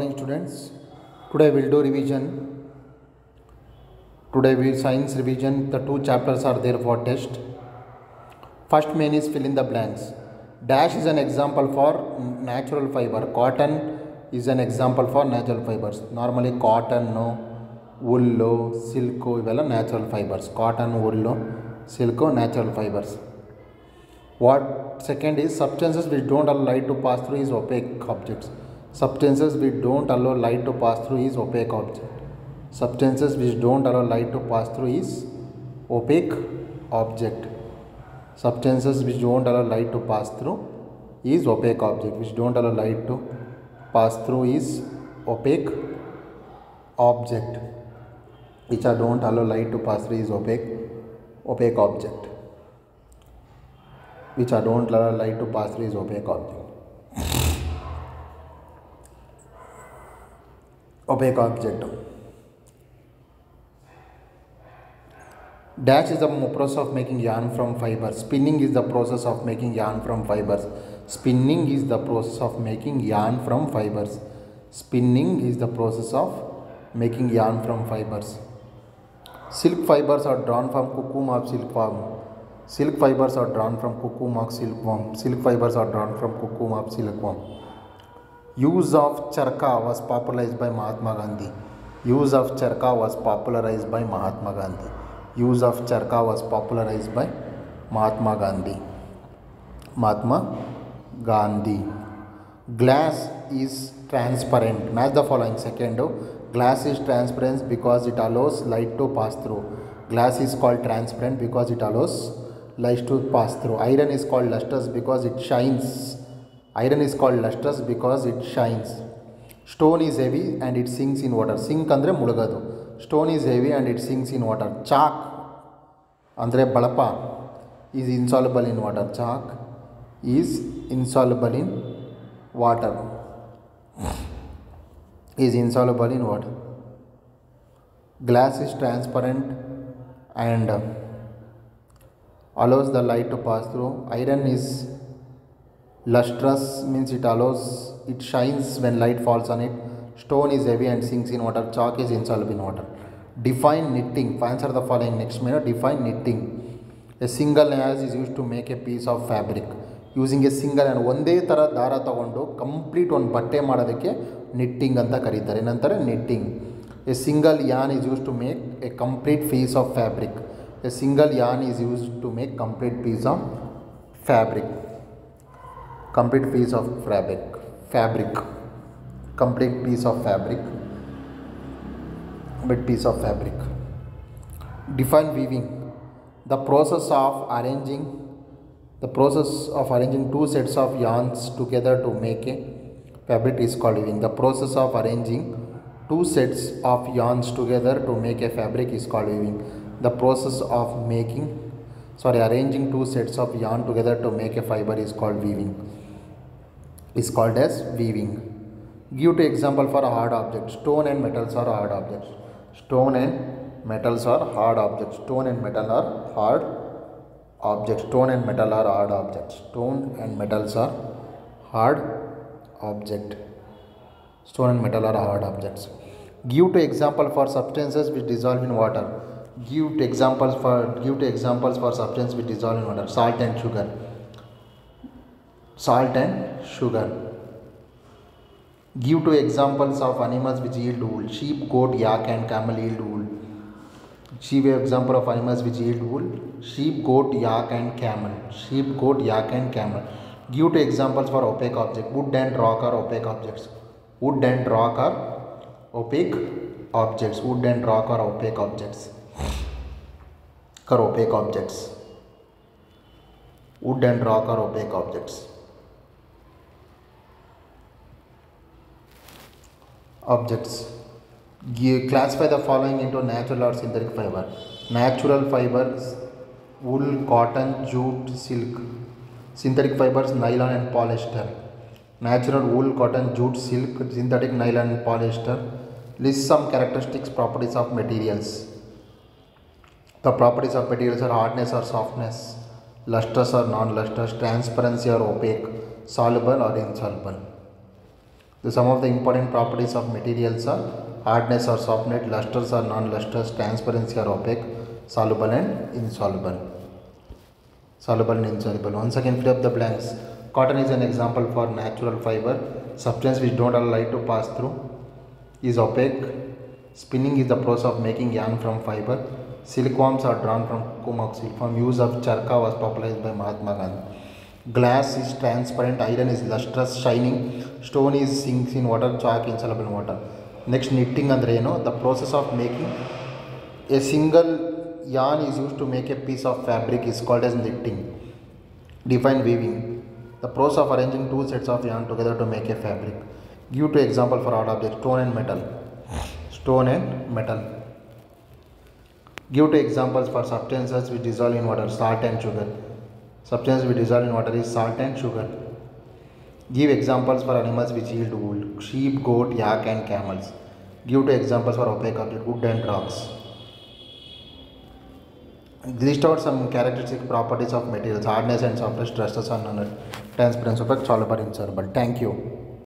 morning students. Today we'll do revision. Today we science revision. The two chapters are there for test. First main is fill in the blanks. Dash is an example for natural fiber. Cotton is an example for natural fibers. Normally cotton no. Wool silk ivella natural fibers. Cotton wool silk natural fibers. What second is substances which don't allow light to pass through is opaque objects substances which don't allow light to pass through is opaque object. Substances which don't allow light to pass through is opaque object. Substances which don't allow light to pass through is opaque object. Which don't allow light to pass through is opaque object. Which are don't allow light to pass through is opaque opaque object. Which are don't allow light to pass through is opaque object. Opaque object. Dash is the process of making yarn from fibers. Spinning is the process of making yarn from fibers. Spinning is the process of making yarn from fibers. Spinning is the process of making yarn from fibers. Silk fibers are drawn from cocoon of silkworm. Silk fibers are drawn from cocoon of silkworm. Silk fibers are drawn from cocoon of silkworm. Use of charka was popularized by Mahatma Gandhi. Use of charka was popularized by Mahatma Gandhi. Use of charka was popularized by Mahatma Gandhi. Mahatma Gandhi. Glass is transparent. Match the following. Second, glass is transparent because it allows light to pass through. Glass is called transparent because it allows light to pass through. Iron is called lustrous because it shines Iron is called lustrous because it shines. Stone is heavy and it sinks in water. Sink ಅಂದರೆ ಮುಳುಗೋದು stone is heavy and it sinks in water chalk ಅಂದರೆ ಬಳಪ is ಇನ್ಸಾಲ್ಬಲ್ in water chalk is ಇನ್ಸಾಲ್ಬಲ್ in water is insoluble in water. Glass is transparent and uh, allows the light to pass through. Iron is lustrous, means it allows, it shines when light falls on it. Stone is heavy and sinks in water. Chalk is insoluble in water. Define knitting. Answer the following next minute. Define knitting. A single as is used to make a piece of fabric. Using a single and ಒಂದೇ ಥರ ದಾರ ತಗೊಂಡು complete ಒಂದು ಬಟ್ಟೆ ಮಾಡೋದಕ್ಕೆ knitting ಅಂತ ಕರೀತಾರೆ ಏನಂತಾರೆ knitting a single yarn is use to make a complete piece of fabric a single yarn is use to make complete piece of fabric complete piece of fabric. Fabric. Complete piece of fabric. Bit piece of fabric. Define weaving. The process of arranging the process of arranging two sets of yarns together to make a fabric is called weaving. The process of arranging two sets of yarns together to make a fabric is called weaving. The process of making sorry arranging two sets of yarn together to make a fiber is called weaving. Is called as weaving. Give to example for a hard object. Stone and metals are hard objects. Stone and metals are hard objects. Stone and metal are hard objects. Stone and metal are hard objects. Stone and metals are hard object. Stone and metal are hard objects. Give to example for substances which dissolve in water. Give to examples for give to examples for substances which dissolve in water. Salt and sugar. Salt and sugar. Give two examples of animals which yield wool. Sheep, goat, yak and camel yield wool. Give example of animals which yield wool. Sheep, goat, yak and camel. Sheep, goat, yak and camel. Give two examples for opaque object. Wood and rock are opaque objects. Wood and rock are opaque objects. Wood and rock are opaque objects. Are opaque objects. Wood and rock are opaque objects. Objects. Gi- Classify the following into natural or synthetic fiber. Natural fibers wool, cotton, jute, silk. Synthetic fibers nylon and polyester. Natural wool, cotton, jute, silk, synthetic nylon and polyester. List some characteristics, properties of materials. The properties of materials are hardness or softness, lustrous or non-lustrous, transparency or opaque, soluble or insoluble. The some of the important properties of materials are hardness or softness, lustrous or non-lustrous, transparency or opaque, soluble and insoluble. Soluble and insoluble. Once again, fill up the blanks. Cotton is an example for natural fiber. Substance which don't allow light to pass through is opaque. Spinning is the process of making yarn from fiber. Silkworms are drawn from Kumok silkworm. Use of charka was popularized by Mahatma Gandhi Glass is transparent. Iron is lustrous, shining. Stone is sinks in water. Chalk insoluble in water. Next, knitting ಅಂದ್ರೆ ಏನು the process of making a single yarn is used to make a piece of fabric is called as knitting. Define weaving. The process of arranging two sets of yarn together to make a fabric. Give two example for odd objects stone and metal. Stone and metal. Give two examples for substances which dissolve in water salt and sugar. Substance which dissolve in water is salt and sugar. Give examples for animals which yield wool sheep, goat, yak, and camels. Give two examples for opaque objects wood and rocks. List out some characteristic properties of materials hardness and softness, stress and transparency. Transparency. But Thank you.